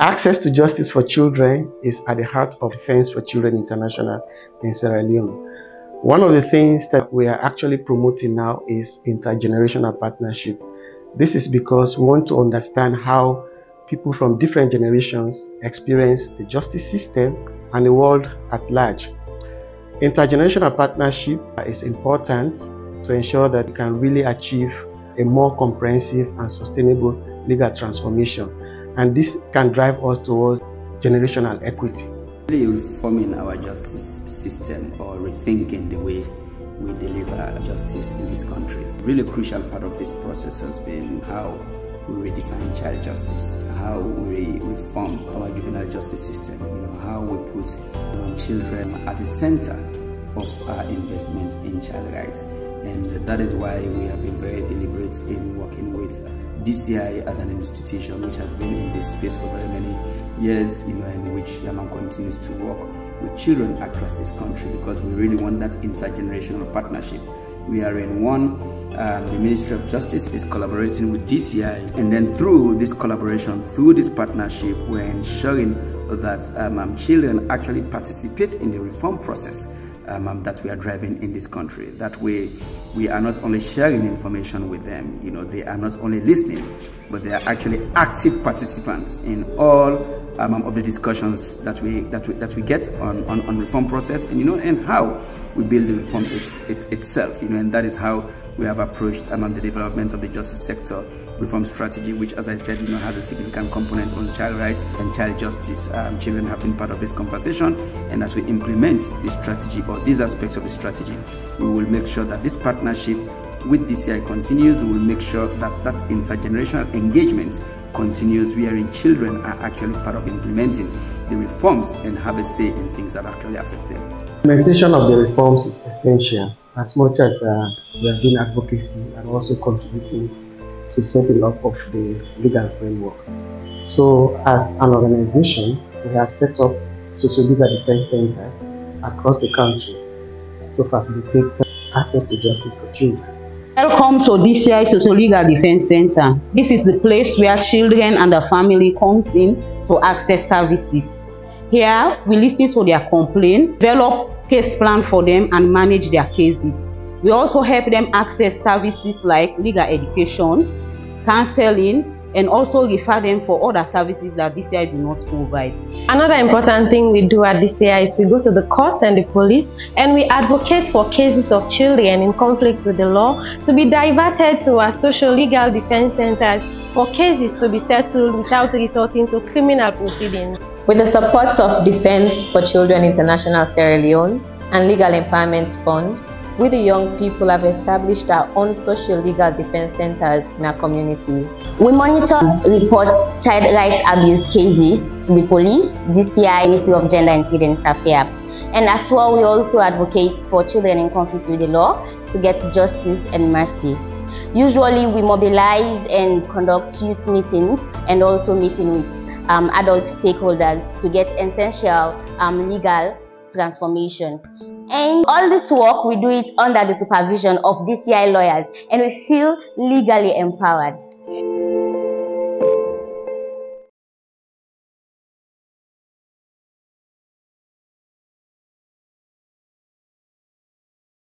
Access to justice for children is at the heart of Defense for Children International in Sierra Leone. One of the things that we are actually promoting now is intergenerational partnership. This is because we want to understand how people from different generations experience the justice system and the world at large. Intergenerational partnership is important to ensure that we can really achieve a more comprehensive and sustainable legal transformation. And this can drive us towards generational equity. Really reforming our justice system or rethinking the way we deliver justice in this country. Really crucial part of this process has been how we redefine child justice, how we reform our juvenile justice system, you know, how we put children at the center of our investment in child rights. And that is why we have been very deliberate in working with DCI as an institution which has been in this space for very many years, you know, in which Yaman continues to work with children across this country because we really want that intergenerational partnership. We are in one, um, the Ministry of Justice is collaborating with DCI, and then through this collaboration, through this partnership, we're ensuring that um, um, children actually participate in the reform process um, um, that we are driving in this country. That way, we are not only sharing information with them, you know, they are not only listening, but they are actually active participants in all um, of the discussions that we that we that we get on, on, on reform process, and you know, and how we build the reform it's, it's, itself, you know, and that is how we have approached um, the development of the justice sector reform strategy, which, as I said, you know, has a significant component on child rights and child justice. Um, children have been part of this conversation, and as we implement this strategy or these aspects of the strategy, we will make sure that this partnership with DCI continues. We will make sure that that intergenerational engagement continues wherein children are actually part of implementing the reforms and have a say in things that actually affect them. Implementation of the reforms is essential as much as uh, we have been advocacy and also contributing to setting up of the legal framework. So as an organization, we have set up social legal defense centers across the country to facilitate access to justice for children. Welcome to DCI Social Legal Defense Center. This is the place where children and their family comes in to access services. Here, we listen to their complaint, develop case plan for them and manage their cases. We also help them access services like legal education, counseling, and also refer them for other services that DCI do not provide. Another important thing we do at DCI is we go to the courts and the police and we advocate for cases of children in conflict with the law to be diverted to our social legal defense centers for cases to be settled without resorting to criminal proceedings. With the support of Defense for Children International Sierra Leone and Legal Empowerment Fund, we the young people have established our own social legal defense centers in our communities. We monitor reports child rights abuse cases to the police, DCI, Ministry of Gender and Children's Affairs. And as well, we also advocate for children in conflict with the law to get justice and mercy. Usually, we mobilize and conduct youth meetings and also meeting with um, adult stakeholders to get essential um, legal transformation. And all this work, we do it under the supervision of DCI lawyers and we feel legally empowered.